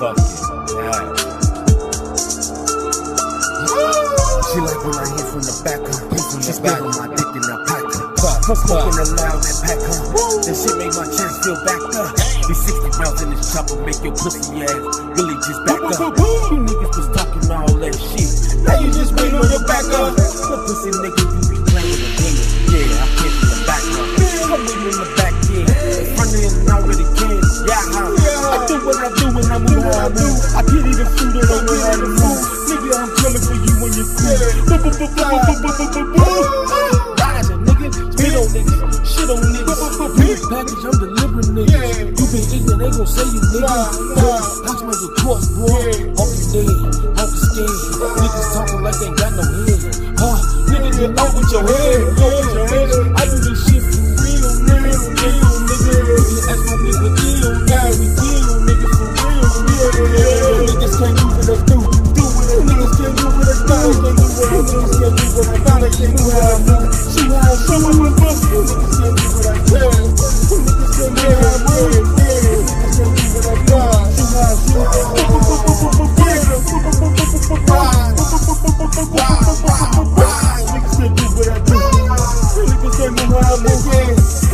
She like when I hit from the back, from She spit on my dick in the Her smoking a loud and pack, huh? That shit make my chest feel backed up. These 60 rounds in this chopper make your pussy ass really just back up. You niggas was talking all that shit. Now you just waiting on your back up. What pussy nigga you be playing with game? Yeah, I came from the back, huh? I'm waiting in the back, I how I can't even fool that I know how to move. Nigga, I'm coming for you when you're cool. Rising, nigga. Spit on niggas. Shit on niggas. Big package, I'm delivering niggas. You been ignorant, they gon' say you nigga. Watch my course, boy. Off your dead, off your skin. Niggas talking like they ain't got no head. Huh? Niggas get off with your head. Off with your head. I do this shit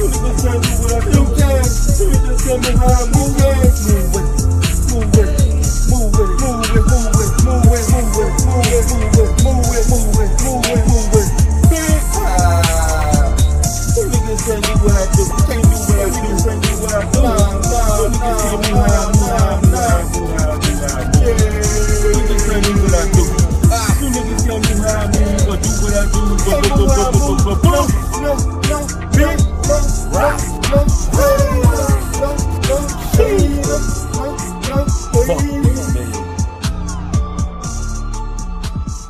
Niggas can't do what I do. Niggas can't do how I move.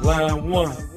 Line one.